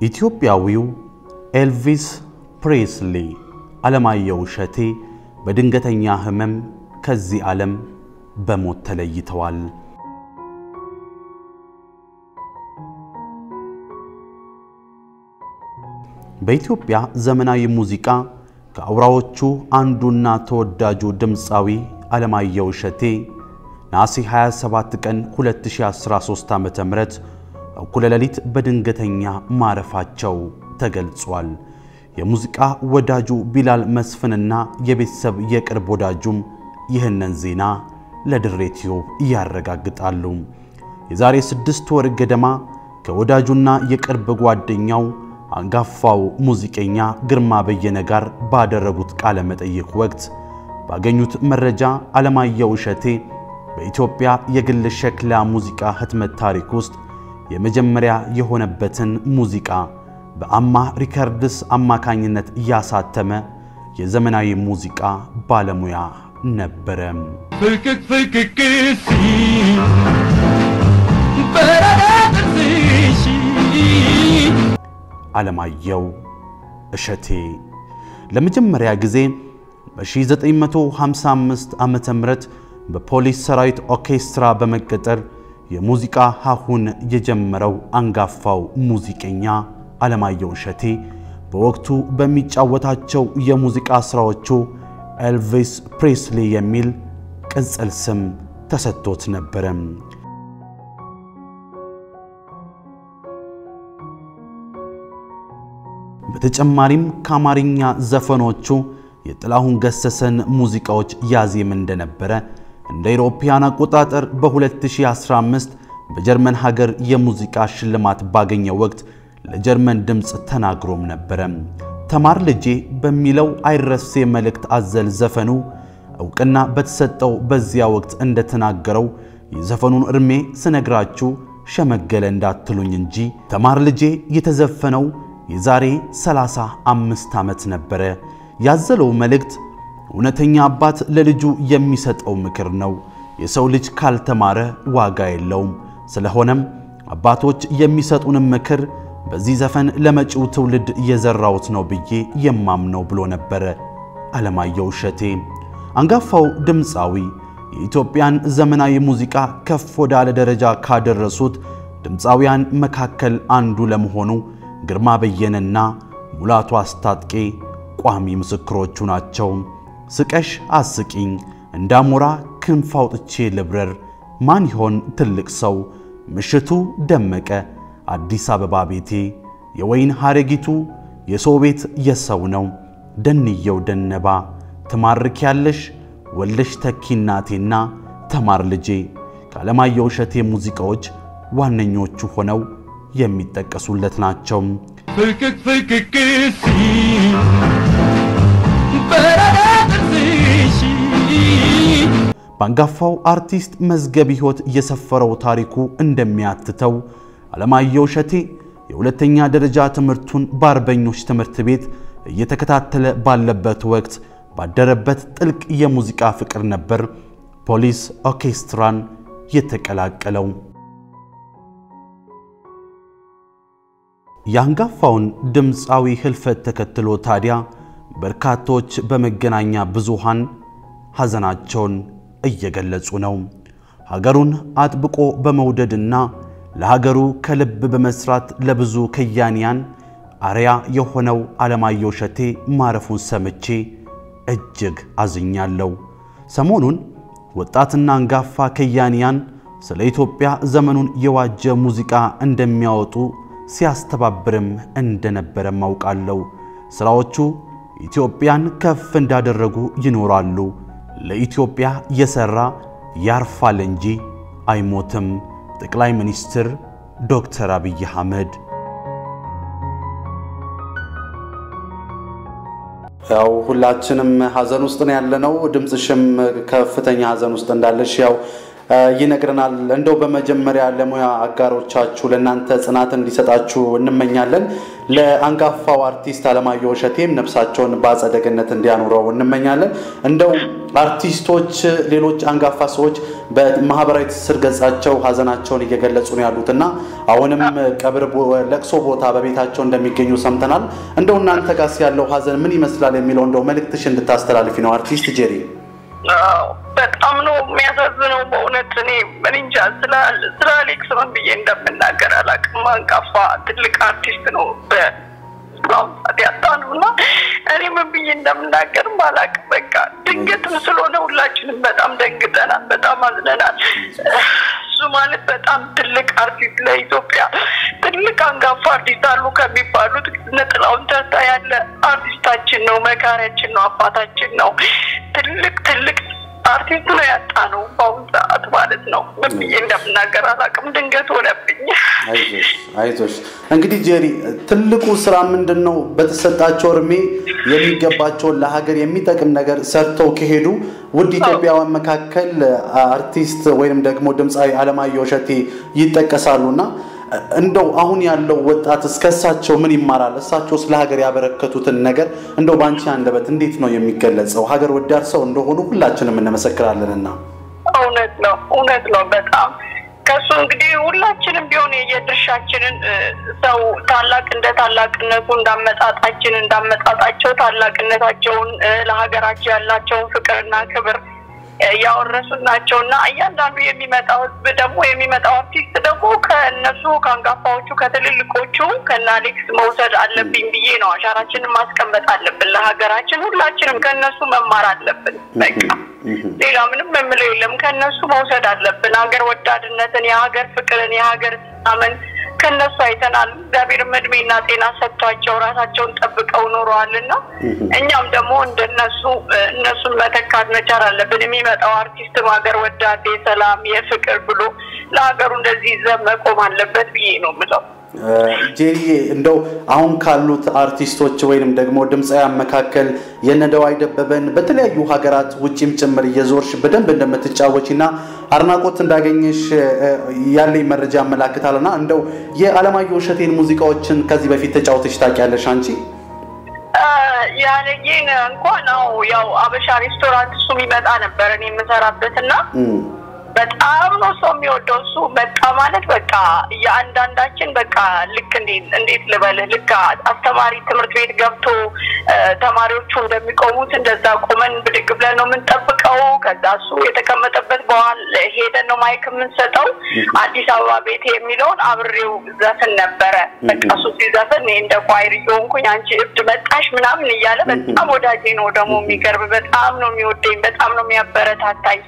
ኢትዮጵያዊው ኤልቪስ ፕሬስሊ አለማየሁ እሸቴ በድንገተኛ ሕመም ከዚህ ዓለም በሞት ተለይተዋል። በኢትዮጵያ ዘመናዊ ሙዚቃ ከአውራዎቹ አንዱና ተወዳጁ ድምፃዊ አለማየሁ እሸቴ ነሐሴ 27 ቀን 2013 ዓ.ም እኩለ ሌሊት በድንገተኛ ማረፋቸው ተገልጿል። የሙዚቃ ወዳጁ ቢላል መስፍንና የቤተሰብ የቅርብ ወዳጁም ይህንን ዜና ለድሬ ቲዩብ ያረጋግጣሉ። የዛሬ ስድስት ወር ገደማ ከወዳጁና የቅርብ ጓደኛው አንጋፋው ሙዚቀኛ ግርማ በየነ ጋር ባደረጉት ቃለ መጠይቅ ወቅት ባገኙት መረጃ አለማየሁ እሸቴ በኢትዮጵያ የግል ሸክላ ሙዚቃ ህትመት ታሪክ ውስጥ የመጀመሪያ የሆነበትን ሙዚቃ በአምሃ ሪከርድስ አማካኝነት እያሳተመ የዘመናዊ ሙዚቃ ባለሙያ ነበረ። ፍቅቅ ሲል አለማየሁ እሸቴ ለመጀመሪያ ጊዜ በ1955 ዓመተ ምህረት በፖሊስ ሰራዊት ኦርኬስትራ በመቀጠር የሙዚቃ ሀሁን የጀመረው አንጋፋው ሙዚቀኛ አለማየሁ እሸቴ በወቅቱ በሚጫወታቸው የሙዚቃ ሥራዎቹ ኤልቪስ ፕሬስሊ የሚል ቅጽል ስም ተሰጥቶት ነበረ። በተጨማሪም ከአማርኛ ዘፈኖቹ የጥላሁን ገሰሰን ሙዚቃዎች ያዜም እንደነበረ እንደ አውሮፓውያን አቆጣጠር በ2015 በጀርመን ሀገር የሙዚቃ ሽልማት ባገኘ ወቅት ለጀርመን ድምፅ ተናግሮም ነበረ። ተማር ልጄ በሚለው አይረሴ መልእክት አዘል ዘፈኑ እውቅና በተሰጠው በዚያ ወቅት እንደተናገረው የዘፈኑን ዕድሜ ስነግራችሁ ሸመገለ እንዳትሉኝ እንጂ ተማር ልጄ የተዘፈነው የዛሬ 35 ዓመት ነበረ። ያዘለው መልእክት እውነተኛ አባት ለልጁ የሚሰጠው ምክር ነው። የሰው ልጅ ካልተማረ ዋጋ የለውም። ስለሆነም አባቶች የሚሰጡንም ምክር በዚህ ዘፈን ለመጪው ትውልድ እየዘራሁት ነው ብዬ የማምነው ብሎ ነበረ አለማየሁ እሸቴ። አንጋፋው ድምፃዊ የኢትዮጵያን ዘመናዊ ሙዚቃ ከፍ ወዳለ ደረጃ ካደረሱት ድምፃውያን መካከል አንዱ ለመሆኑ ግርማ በየነና ሙላቱ አስታጥቄ ቋሚ ምስክሮቹ ናቸው። ስቀሽ አስቂኝ፣ እንዳሞራ ክንፍ አውጥቼ ልብረር፣ ማን ይሆን ትልቅ ሰው፣ ምሽቱ ደመቀ፣ አዲስ አበባ ቤቴ፣ የወይን ሐረጊቱ፣ የሰው ቤት የሰው ነው፣ ደንየው ደነባ፣ ትማርክ ያለሽ ወለሽ ተኪ እናቴና ተማር ልጄ። ከአለማየሁ እሸቴ ሙዚቃዎች ዋነኞቹ ሆነው የሚጠቀሱለት ናቸው። ፍቅቅ ፍቅቅ ሲል በረዳ በአንጋፋው አርቲስት መዝገብ ሕይወት የሰፈረው ታሪኩ እንደሚያትተው አለማየሁ እሸቴ የሁለተኛ ደረጃ ትምህርቱን በአርበኞች ትምህርት ቤት እየተከታተለ ባለበት ወቅት ባደረበት ጥልቅ የሙዚቃ ፍቅር ነበር ፖሊስ ኦርኬስትራን የተቀላቀለው። የአንጋፋውን ድምፃዊ ህልፈት ተከትሎ ታዲያ በርካቶች በመገናኛ ብዙሃን ሐዘናቸውን እየገለጹ ነው። ሀገሩን አጥብቆ በመውደድና ለሀገሩ ከልብ በመስራት ለብዙ ከያንያን አርያ የሆነው አለማየሁ እሸቴ ማረፉን ሰምቼ እጅግ አዝኛለሁ። ሰሞኑን ወጣትና አንጋፋ ከያንያን ስለ ኢትዮጵያ ዘመኑን የዋጀ ሙዚቃ እንደሚያወጡ ሲያስተባብርም እንደነበረ ማውቃለሁ። ሥራዎቹ ኢትዮጵያን ከፍ እንዳደረጉ ይኖራሉ። ለኢትዮጵያ የሠራ ያርፋል እንጂ አይሞትም። ጠቅላይ ሚኒስትር ዶክተር አብይ አህመድ ያው ሁላችንም ሀዘን ውስጥ ነው ያለነው። ድምፅሽም ከፍተኛ ሀዘን ውስጥ እንዳለሽ ያው ይነግረናል። እንደው በመጀመሪያ ለሙያ አጋሮቻችሁ ለእናንተ ጽናት እንዲሰጣችሁ እንመኛለን። ለአንጋፋው አርቲስት አለማየሁ እሸቴም ነፍሳቸውን በአጸደ ገነት እንዲያኑረው እንመኛለን። እንደው አርቲስቶች፣ ሌሎች አንጋፋ ሰዎች በማህበራዊ ትስስር ገጻቸው ሀዘናቸውን እየገለጹ ነው ያሉት እና አሁንም ቀብር ለቅሶ ቦታ በቤታቸው እንደሚገኙ ሰምተናል። እንደው እናንተ ጋስ ያለው ሀዘን ምን ይመስላል የሚለው እንደው መልእክትሽ እንድታስተላልፊ ነው አርቲስት ጄሪ። በጣም ነው የሚያሳዝነው በእውነት እኔ እንጃ ስለ አሌክስ ምን ብዬ እንደምናገር አላውቅም። አንጋፋ ትልቅ አርቲስት ነው ነው እና እኔ ምን ብዬ እንደምናገር አላውቅም። በቃ ድንገትም ስለሆነ ሁላችንም በጣም ደንግጠናል፣ በጣም አዝነናል። እሱ ማለት በጣም ትልቅ አርቲስት ለኢትዮጵያ ትልቅ አንጋፋ አርቲስት አሉ ከሚባሉት ነጥላውን ተርታ ያለ አርቲስታችን ነው፣ መካሪያችን ነው፣ አባታችን ነው። ትልቅ ትልቅ አርቲስት ነው ያጣ ነው በአሁኑ ሰዓት ማለት ነው። ምን ብዬ እንደምናገር አላውቅም። ድንገት ሆነብኝ። አይዞሽ አይዞሽ። እንግዲህ ጄሪ ትልቁ ስራ ምንድን ነው? በተሰጣቸው እድሜ የሚገባቸውን ለሀገር የሚጠቅም ነገር ሰርተው ከሄዱ ውድ ኢትዮጵያውያን መካከል አርቲስት ወይም ደግሞ ድምፃዊ አለማየሁ እሸቴ ይጠቀሳሉ እና እንደው አሁን ያለው ወጣት እስከ እሳቸው ምን ይማራል? እሳቸው ስለ ሀገር ያበረከቱትን ነገር እንደው በአንቺ አንደበት እንዴት ነው የሚገለጸው? ሀገር ወዳድ ሰው እንደሆኑ ሁላችንም እንመሰክራለንና። እውነት ነው እውነት ነው በጣም ከሱ እንግዲህ ሁላችንም ቢሆን የድርሻችንን ሰው ታላቅ እንደ ታላቅነቱ እንዳመጣጣችን እንዳመጣጣቸው ታላቅነታቸውን ለሀገራቸው ያላቸውን ፍቅርና ክብር ያወረሱት ናቸው እና እያንዳንዱ የሚመጣው ህዝብ ደግሞ የሚመጣው አርቲስት ደግሞ ከእነሱ ከአንጋፋዎቹ ከትልልቆቹ ከነ አሌክስ መውሰድ አለብኝ ብዬ ነው። አሻራችንን ማስቀመጥ አለብን ለሀገራችን። ሁላችንም ከእነሱ መማር አለብን። በቃ ሌላ ምንም የምለው የለም። ከእነሱ መውሰድ አለብን። ሀገር ወዳድነትን፣ የሀገር ፍቅርን፣ የሀገር ሰላምን ከእነሱ አይተናል። እግዚአብሔርም እድሜና ጤና ሰጥቷቸው ራሳቸውን ጠብቀው ኖረዋል እና እኛም ደግሞ እንደነሱ እነሱን መተካት መቻል አለብን። የሚመጣው አርቲስትም ሀገር ወዳድ የሰላም የፍቅር ብሎ ለሀገሩ እንደዚህ ዘብ መቆም አለበት ብዬ ነው የምለው። ጄሪዬ እንደው አሁን ካሉት አርቲስቶች ወይንም ደግሞ ድምፃውያን መካከል የነደዋይ ደበበን በተለያዩ ሀገራት ውጭም ጭምር እየዞርሽ በደንብ እንደምትጫወች እና አድናቆት እንዳገኘሽ ያለኝ መረጃ ያመላክታልና እንደው የአለማየሁ እሸቴን ሙዚቃዎችን ከዚህ በፊት ተጫውተሽ ታውቂያለሽ አንቺ? ያለዬን እንኳን ያው አበሻ ሬስቶራንት እሱ የሚመጣ ነበር እኔ የምሰራበት እና በጣም ነው ሰው የሚወደው እሱ መጣ ማለት በቃ የአንዳንዳችን በቃ ልክ እንዴት ልበልህ ልክ አስተማሪ ትምህርት ቤት ገብቶ ተማሪዎቹ እንደሚቆሙት እንደዛ ቆመን ብድግ ብለን ነው የምንጠብቀው። ከዛ እሱ የተቀመጠበት በኋላ ሄደን ነው ማይክ የምንሰጠው። አዲስ አበባ ቤት የሚለውን አብሬው ዘፍን ነበረ። በቃ እሱ ሲዘፍን እንደ ኳይር እየሆንኩኝ አንቺ እብድ መጣሽ ምናምን እያለ በጣም ወዳጄ ነው ደግሞ የሚገርም በጣም ነው የሚወደኝ፣ በጣም ነው የሚያበረታታኝ።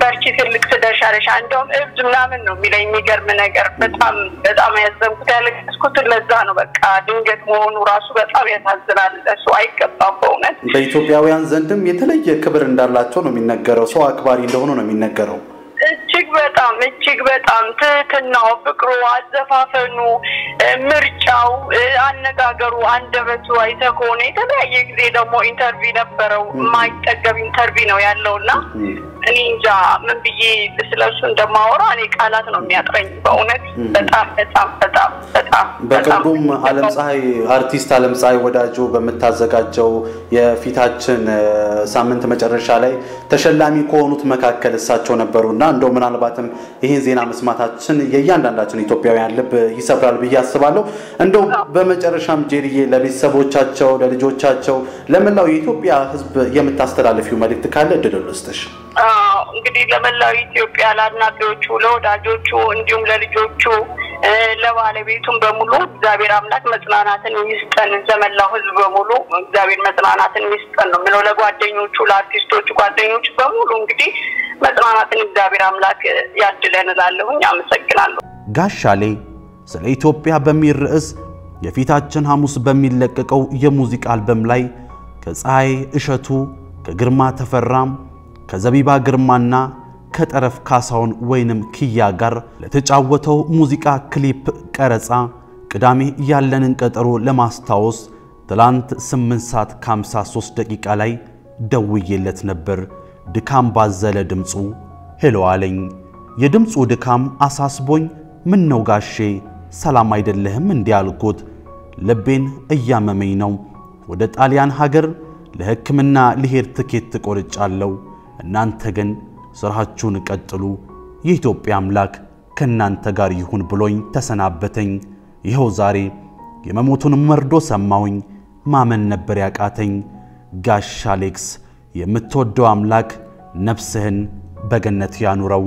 በርቺ ትልቅ ትደርሻለሽ፣ እንደውም እብድ ምናምን ነው የሚለኝ። የሚገርም ነገር በጣም በጣም ያዘንኩት ያለቀስኩት ለዛ ነው። በቃ ድንገት መሆኑ ራሱ በጣም ያሳዝናል። እሱ አይገባም በእውነት በኢትዮጵያውያን ዘንድም የተለየ ክብር እንዳላቸው ነው የሚነገረው። ሰው አክባሪ እንደሆኑ ነው የሚነገረው። እጅግ በጣም እጅግ በጣም ትህትናው፣ ፍቅሩ፣ አዘፋፈኑ፣ ምርጫው፣ አነጋገሩ፣ አንደበቱ አይተህ ከሆነ የተለያየ ጊዜ ደግሞ interview ነበረው። የማይጠገብ interview ነው ያለው እና እኔ እንጃ ምን ብዬ ስለሱ እንደማወራ እኔ ቃላት ነው የሚያጥረኝ በእውነት። በጣም በጣም በጣም በጣም በቅርቡም አለም ፀሐይ አርቲስት አለም ፀሐይ ወዳጆ በምታዘጋጀው የፊታችን ሳምንት መጨረሻ ላይ ተሸላሚ ከሆኑት መካከል እሳቸው ነበሩ እና እንደው ምናልባትም ይህን ዜና መስማታችን የእያንዳንዳችን ኢትዮጵያውያን ልብ ይሰብራል ብዬ አስባለሁ። እንደው በመጨረሻም ጄሪዬ ለቤተሰቦቻቸው፣ ለልጆቻቸው፣ ለመላው የኢትዮጵያ ሕዝብ የምታስተላልፊው መልእክት ካለ እድል ልስጥሽ። እንግዲህ ለመላው ኢትዮጵያ ለአድናቂዎቹ፣ ለወዳጆቹ እንዲሁም ለልጆቹ ለባለቤቱም በሙሉ እግዚአብሔር አምላክ መጽናናትን ይስጠን። ለመላው ህዝብ በሙሉ እግዚአብሔር መጽናናትን ይስጠን ነው የምለው። ለጓደኞቹ፣ ለአርቲስቶቹ ጓደኞቹ በሙሉ እንግዲህ መጽናናትን እግዚአብሔር አምላክ ያድለን እላለሁኝ። አመሰግናለሁ። ጋሻሌ ስለ ኢትዮጵያ በሚል ርዕስ የፊታችን ሐሙስ በሚለቀቀው የሙዚቃ አልበም ላይ ከፀሐይ እሸቱ፣ ከግርማ ተፈራም፣ ከዘቢባ ግርማና ከጠረፍ ካሳውን ወይንም ኪያ ጋር ለተጫወተው ሙዚቃ ክሊፕ ቀረጻ ቅዳሜ ያለንን ቀጠሮ ለማስታወስ ትላንት 8 ሰዓት ከ53 ደቂቃ ላይ ደውዬለት ነበር። ድካም ባዘለ ድምፁ hello አለኝ። የድምፁ ድካም አሳስቦኝ ምን ነው ጋሼ ሰላም አይደለህም እንዲህ አልኩት። ልቤን እያመመኝ ነው። ወደ ጣሊያን ሀገር ለሕክምና ልሄድ ትኬት ቆርጫለሁ። እናንተ ግን ሥራችሁን ቀጥሉ፣ የኢትዮጵያ አምላክ ከእናንተ ጋር ይሁን ብሎኝ ተሰናበተኝ። ይኸው ዛሬ የመሞቱን መርዶ ሰማሁኝ። ማመን ነበር ያቃተኝ። ጋሽ አሌክስ የምትወደው አምላክ ነፍስህን በገነት ያኑረው።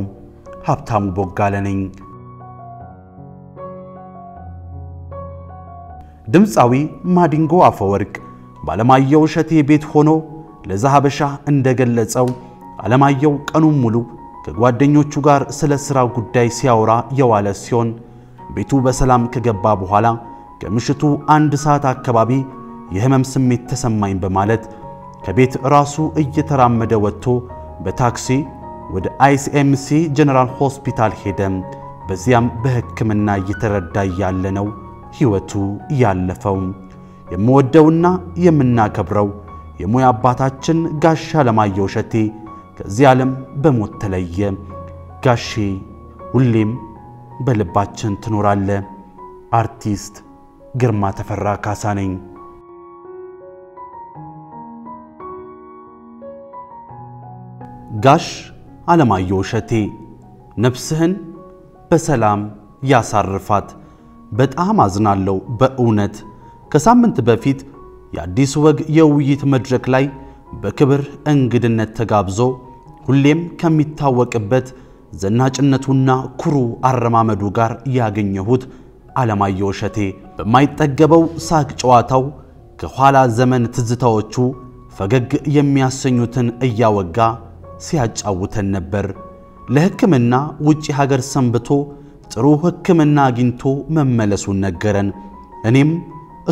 ሀብታሙ ቦጋለ ነኝ። ድምፃዊ ማዲንጎ አፈወርቅ በዓለማየሁ እሸቴ ቤት ሆኖ ለዛሀበሻ እንደገለጸው ዓለማየሁ ቀኑን ሙሉ ከጓደኞቹ ጋር ስለ ሥራ ጉዳይ ሲያወራ የዋለ ሲሆን ቤቱ በሰላም ከገባ በኋላ ከምሽቱ አንድ ሰዓት አካባቢ የህመም ስሜት ተሰማኝ በማለት ከቤት ራሱ እየተራመደ ወጥቶ በታክሲ ወደ አይሲኤምሲ ጀነራል ሆስፒታል ሄደ። በዚያም በሕክምና እየተረዳ ያለ ነው ሕይወቱ ያለፈው። የምወደውና የምናከብረው የሙያ አባታችን ጋሻ አለማየሁ እሸቴ ከዚህ ዓለም በሞት ተለየ። ጋሼ ሁሌም በልባችን ትኖራለ። አርቲስት ግርማ ተፈራ ካሳ ነኝ። ጋሽ አለማየሁ እሸቴ ነፍስህን በሰላም ያሳርፋት። በጣም አዝናለሁ በእውነት። ከሳምንት በፊት የአዲስ ወግ የውይይት መድረክ ላይ በክብር እንግድነት ተጋብዞ ሁሌም ከሚታወቅበት ዘናጭነቱና ኩሩ አረማመዱ ጋር ያገኘሁት አለማየሁ እሸቴ በማይጠገበው ሳቅ ጨዋታው ከኋላ ዘመን ትዝታዎቹ ፈገግ የሚያሰኙትን እያወጋ ሲያጫውተን ነበር። ለሕክምና ውጭ ሀገር ሰንብቶ ጥሩ ሕክምና አግኝቶ መመለሱን ነገረን። እኔም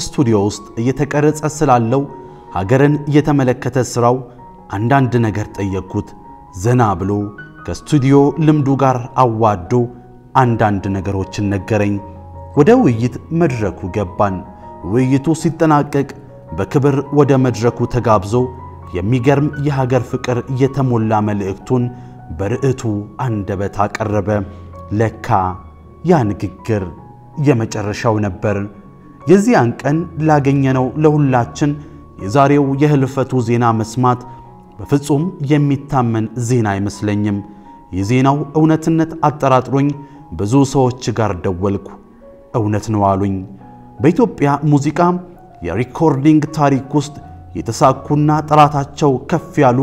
ስቱዲዮ ውስጥ እየተቀረጸ ስላለው ሀገርን የተመለከተ ሥራው አንዳንድ ነገር ጠየቅኩት። ዘና ብሎ ከስቱዲዮ ልምዱ ጋር አዋዶ አንዳንድ ነገሮችን ነገረኝ። ወደ ውይይት መድረኩ ገባን። ውይይቱ ሲጠናቀቅ በክብር ወደ መድረኩ ተጋብዞ የሚገርም የሀገር ፍቅር የተሞላ መልእክቱን በርዕቱ አንደበት አቀረበ። ለካ ያ ንግግር የመጨረሻው ነበር። የዚያን ቀን ላገኘነው ለሁላችን የዛሬው የህልፈቱ ዜና መስማት በፍጹም የሚታመን ዜና አይመስለኝም። የዜናው እውነትነት አጠራጥሮኝ ብዙ ሰዎች ጋር ደወልኩ። እውነት ነው አሉኝ። በኢትዮጵያ ሙዚቃ የ recording ታሪክ ውስጥ የተሳኩና ጥራታቸው ከፍ ያሉ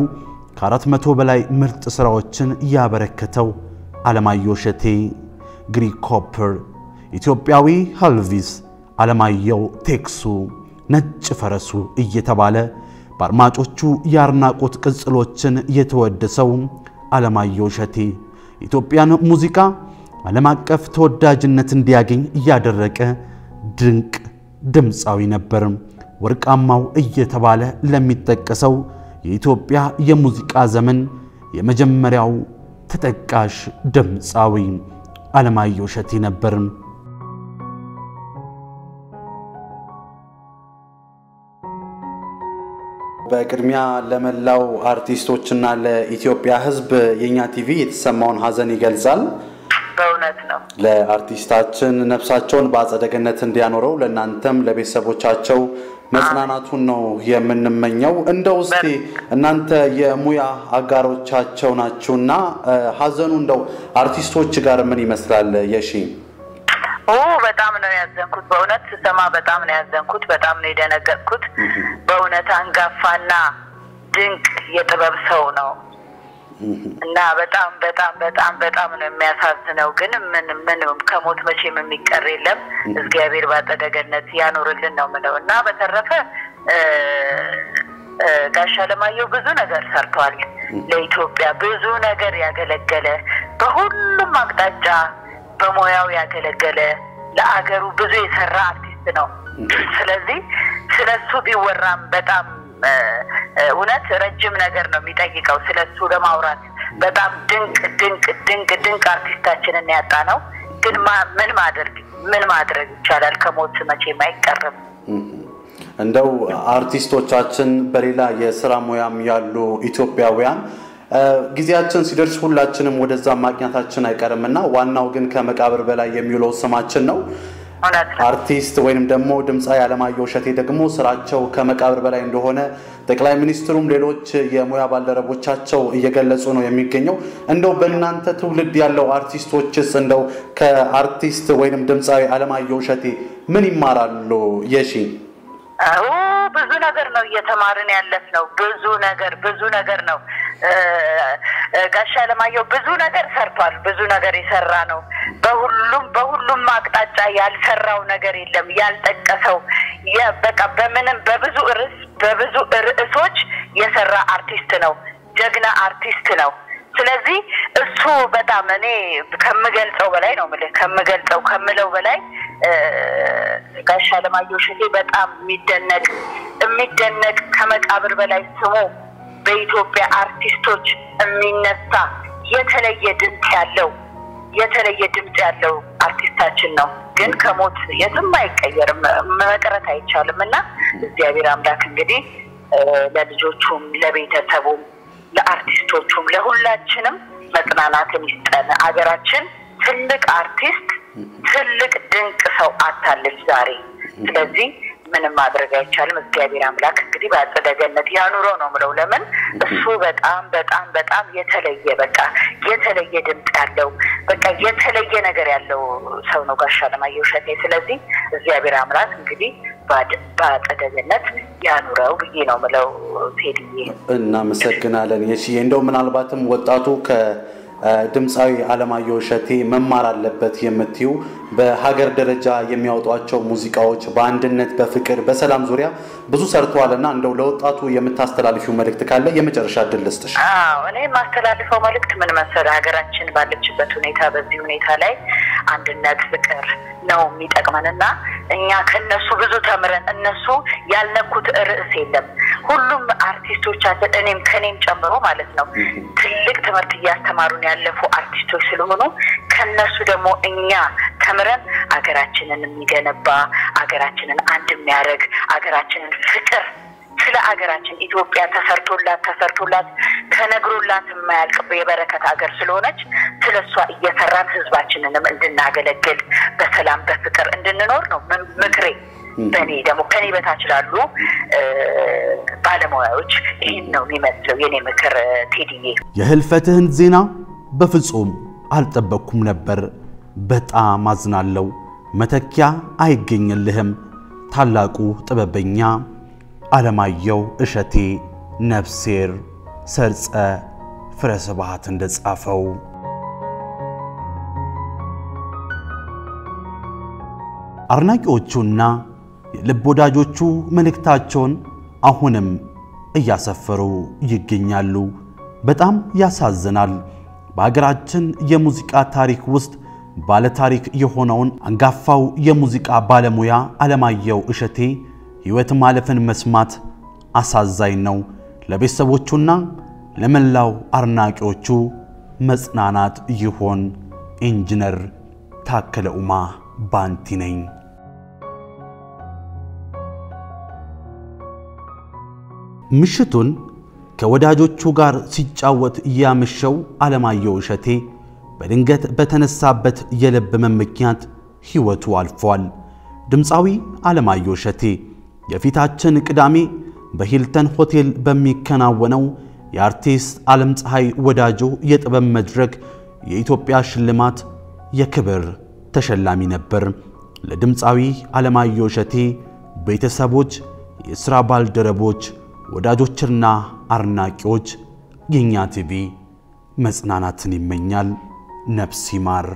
ከአራት መቶ በላይ ምርጥ ሥራዎችን ያበረከተው አለማየሁ እሸቴ፣ ግሪክ ኮፐር፣ ኢትዮጵያዊ ሀልቪስ፣ አለማየሁ ቴክሱ፣ ነጭ ፈረሱ እየተባለ በአድማጮቹ የአድናቆት ቅጽሎችን የተወደሰው አለማየሁ እሸቴ ኢትዮጵያን ሙዚቃ ዓለም አቀፍ ተወዳጅነት እንዲያገኝ እያደረገ ድንቅ ድምፃዊ ነበር። ወርቃማው እየተባለ ለሚጠቀሰው የኢትዮጵያ የሙዚቃ ዘመን የመጀመሪያው ተጠቃሽ ድምፃዊ አለማየሁ እሸቴ ነበር። በቅድሚያ ለመላው አርቲስቶችና ለኢትዮጵያ ሕዝብ የእኛ ቲቪ የተሰማውን ሐዘን ይገልጻል። በእውነት ነው። ለአርቲስታችን ነፍሳቸውን በአጸደ ገነት እንዲያኖረው ለእናንተም ለቤተሰቦቻቸው መጽናናቱን ነው የምንመኘው። እንደው እስቲ እናንተ የሙያ አጋሮቻቸው ናችሁና ሐዘኑ እንደው አርቲስቶች ጋር ምን ይመስላል? የሺ በጣም ነው ያዘንኩት። በእውነት ስሰማ በጣም ነው ያዘንኩት። በጣም ነው የደነገጥኩት። በእውነት አንጋፋና ድንቅ የጥበብ ሰው ነው እና በጣም በጣም በጣም በጣም ነው የሚያሳዝነው። ግን ምን ምን ከሞት መቼም የሚቀር የለም። እግዚአብሔር ባጸደ ገነት ያኖርልን ነው ምለው እና በተረፈ ጋሽ አለማየሁ ብዙ ነገር ሰርቷል። ለኢትዮጵያ ብዙ ነገር ያገለገለ በሁሉም አቅጣጫ በሙያው ያገለገለ ለአገሩ ብዙ የሰራ አርቲስት ነው። ስለዚህ ስለ እሱ ቢወራም በጣም እውነት ረጅም ነገር ነው የሚጠይቀው ስለ እሱ ለማውራት። በጣም ድንቅ ድንቅ ድንቅ ድንቅ አርቲስታችንን ያጣ ነው። ግን ምን ማድረግ ምን ማድረግ ይቻላል? ከሞት መቼም አይቀርም። እንደው አርቲስቶቻችን በሌላ የስራ ሙያም ያሉ ኢትዮጵያውያን ጊዜያችን ሲደርስ ሁላችንም ወደዛ ማግኘታችን አይቀርም እና ዋናው ግን ከመቃብር በላይ የሚውለው ስማችን ነው። አርቲስት ወይንም ደግሞ ድምፃዊ አለማየሁ እሸቴ ደግሞ ስራቸው ከመቃብር በላይ እንደሆነ ጠቅላይ ሚኒስትሩም ሌሎች የሙያ ባልደረቦቻቸው እየገለጹ ነው የሚገኘው። እንደው በእናንተ ትውልድ ያለው አርቲስቶችስ እንደው ከአርቲስት ወይንም ድምፃዊ አለማየሁ እሸቴ ምን ይማራሉ? የሺ ብዙ ነገር ነው እየተማርን ያለፍ ነው። ብዙ ነገር ብዙ ነገር ነው። ጋሻ አለማየሁ ብዙ ነገር ሰርቷል። ብዙ ነገር የሰራ ነው። በሁሉም በሁሉም አቅጣጫ ያልሰራው ነገር የለም። ያልጠቀሰው በቃ በምንም በብዙ ርዕስ በብዙ ርዕሶች የሰራ አርቲስት ነው። ጀግና አርቲስት ነው። ስለዚህ እሱ በጣም እኔ ከምገልጸው በላይ ነው የምልህ ከምገልጸው ከምለው በላይ ጋሻ አለማየሁ በጣም የሚደነቅ የሚደነቅ ከመቃብር በላይ ስሙ በኢትዮጵያ አርቲስቶች የሚነሳ የተለየ ድምፅ ያለው የተለየ ድምፅ ያለው አርቲስታችን ነው። ግን ከሞት የትም አይቀየርም፣ መቅረት አይቻልም እና እግዚአብሔር አምላክ እንግዲህ ለልጆቹም ለቤተሰቡም ለአርቲስቶቹም ለሁላችንም መጽናናትን ይስጠን። አገራችን ትልቅ አርቲስት ትልቅ ድንቅ ሰው አታለች ዛሬ። ስለዚህ ምንም ማድረግ አይቻልም። እግዚአብሔር አምላክ እንግዲህ በአጸደ ገነት ያኑረው ነው ምለው። ለምን እሱ በጣም በጣም በጣም የተለየ በቃ የተለየ ድምፅ ያለው በቃ የተለየ ነገር ያለው ሰው ነው ጋሻ አለማየሁ እሸቴ። ስለዚህ እግዚአብሔር አምላክ እንግዲህ በአጸደ ገነት ያኑረው ብዬ ነው ምለው። ቴድዬ እናመሰግናለን። የሺ እንደው ምናልባትም ወጣቱ ከድምፃዊ አለማየሁ እሸቴ መማር አለበት የምትዩ በሀገር ደረጃ የሚያወጧቸው ሙዚቃዎች በአንድነት፣ በፍቅር፣ በሰላም ዙሪያ ብዙ ሰርተዋልና እንደው ለወጣቱ የምታስተላልፊው መልእክት ካለ የመጨረሻ እድል ልስጥሽ። እኔ የማስተላልፈው መልእክት ምን መሰለህ፣ ሀገራችን ባለችበት ሁኔታ በዚህ ሁኔታ ላይ አንድነት፣ ፍቅር ነው የሚጠቅመንና እኛ ከነሱ ብዙ ተምረን እነሱ ያልነኩት ርዕስ የለም። ሁሉም አርቲስቶቻችን እኔም ከኔም ጨምሮ ማለት ነው ትልቅ ትምህርት እያስተማሩን ያለፉ አርቲስቶች ስለሆኑ ከነሱ ደግሞ እኛ ተምረን አገራችንን የሚገነባ አገራችንን አንድ የሚያደርግ አገራችንን ፍቅር ስለ አገራችን ኢትዮጵያ ተሰርቶላት ተሰርቶላት ተነግሮላት የማያልቅ የበረከት ሀገር ስለሆነች ስለ እሷ እየሰራን ህዝባችንንም እንድናገለግል በሰላም በፍቅር እንድንኖር ነው ምክሬ። በእኔ ደግሞ ከኔ በታች ላሉ ባለሙያዎች ይህን ነው የሚመስለው የኔ ምክር። ቴዲዬ የህልፈትህን ዜና በፍጹም አልጠበቅኩም ነበር። በጣም አዝናለሁ። መተኪያ አይገኝልህም። ታላቁ ጥበበኛ አለማየሁ እሸቴ ነፍሴር ሰርጸ ፍረ ስብሐት እንደጻፈው አድናቂዎቹና የልብ ወዳጆቹ መልእክታቸውን አሁንም እያሰፈሩ ይገኛሉ። በጣም ያሳዝናል። በሀገራችን የሙዚቃ ታሪክ ውስጥ ባለታሪክ የሆነውን አንጋፋው የሙዚቃ ባለሙያ አለማየሁ እሸቴ ሕይወት ማለፍን መስማት አሳዛኝ ነው። ለቤተሰቦቹና ለመላው አድናቂዎቹ መጽናናት ይሆን። ኢንጂነር ታከለ ኡማ ባንቲ ነኝ። ምሽቱን ከወዳጆቹ ጋር ሲጫወት ያመሸው አለማየሁ እሸቴ በድንገት በተነሳበት የልብ ሕመም ምክንያት ሕይወቱ አልፏል። ድምፃዊ አለማየሁ እሸቴ የፊታችን ቅዳሜ በሂልተን ሆቴል በሚከናወነው የአርቲስት ዓለም ፀሐይ ወዳጆ የጥበብ መድረክ የኢትዮጵያ ሽልማት የክብር ተሸላሚ ነበር። ለድምፃዊ አለማየሁ እሸቴ ቤተሰቦች፣ የሥራ ባልደረቦች፣ ወዳጆችና አድናቂዎች የእኛ ቲቪ መጽናናትን ይመኛል። ነፍስ ይማር።